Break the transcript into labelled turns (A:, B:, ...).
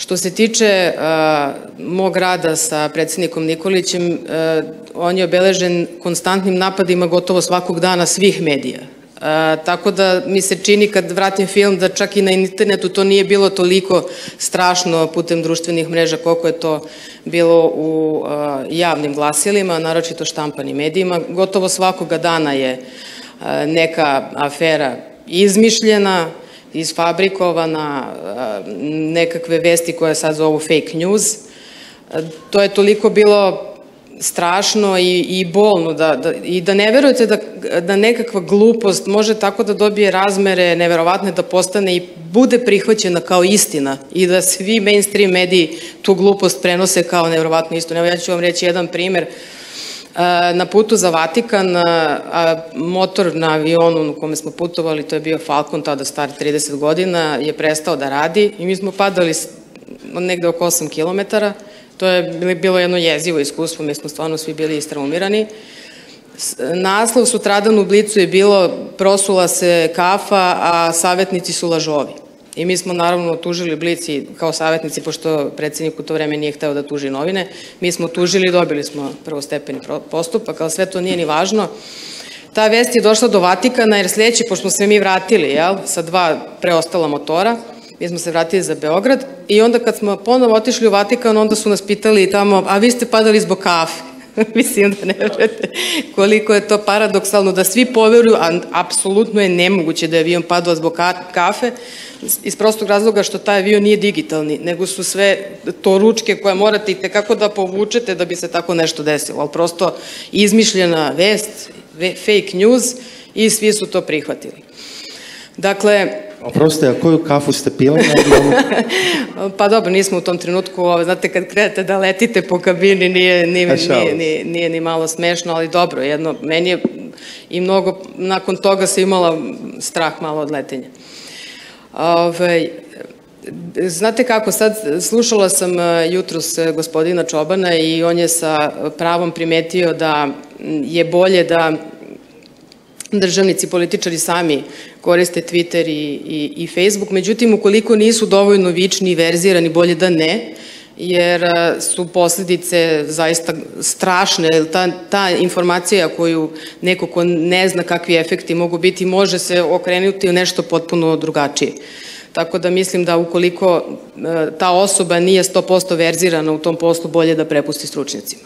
A: Što se tiče uh, mog rada sa predsednikom Nikolićem, uh, on je obeležen konstantnim napadima gotovo svakog dana svih medija. Uh, tako da mi se čini kad vratim film da čak i na internetu to nije bilo toliko strašno putem društvenih mreža koliko je to bilo u javnim glasilima, naročito štampanim medijima. Gotovo svakoga dana je neka afera izmišljena, isfabrikovana, nekakve vesti koje sad zovu fake news. To je toliko bilo strašno i, i bolno da, da, i da ne verujete da, da nekakva glupost može tako da dobije razmere neverovatne da postane i bude prihvaćena kao istina i da svi mainstream mediji tu glupost prenose kao neverovatnu istinu. Evo ja ću vam reći jedan primer. Uh, Na putu za Vatikan, a motor na avionu na kome smo putovali, to je bio Falcon, tada star 30 godina, je prestao da radi i mi smo padali negde oko 8 km. To je bilo jedno jezivo iskustvo, mi smo stvarno svi bili istraumirani. Naslov sutradan u Blicu je bilo prosula se kafa, a savjetnici su lažovi. I mi smo naravno tužili Blici kao savjetnici, pošto predsednik u to vreme nije hteo da tuži novine. Mi smo tužili i dobili smo prvostepeni postupak, ali sve to nije ni važno. Ta vest je došla do Vatikana jer sledeći, pošto smo se mi vratili, jel, sa dva preostala motora, mi smo se vratili za Beograd i onda kad smo ponovo otišli u Vatikan, onda su nas pitali tamo, a vi ste padali zbog kafe. Mislim da ne vrete koliko je to paradoksalno da svi poveruju, a apsolutno je nemoguće da je avion padao zbog kafe, iz prostog razloga što taj avion nije digitalni, nego su sve to ručke koje morate i tekako da povučete da bi se tako nešto desilo, ali prosto izmišljena vest, fake news i svi su to prihvatili. Dakle,
B: Oproste, a koju kafu ste pili
A: pa dobro, nismo u tom trenutku, znate, kad krenete da letite po kabini, nije, nije, nije, nije, nije ni malo smešno, ali dobro, jedno, meni je i mnogo, nakon toga se imala strah malo od letenja. Ove, znate kako, sad slušala sam e, jutros e, gospodina Čobana i on je sa pravom primetio da je bolje da državnici, političari sami koriste Twitter i, i, i Facebook. Međutim, ukoliko nisu dovoljno vični i verzirani, bolje da ne, jer su posledice zaista strašne. Ta, ta informacija koju neko ko ne zna kakvi efekti mogu biti, može se okrenuti u nešto potpuno drugačije. Tako da mislim da ukoliko ta osoba nije 100% verzirana u tom poslu, bolje da prepusti stručnicima.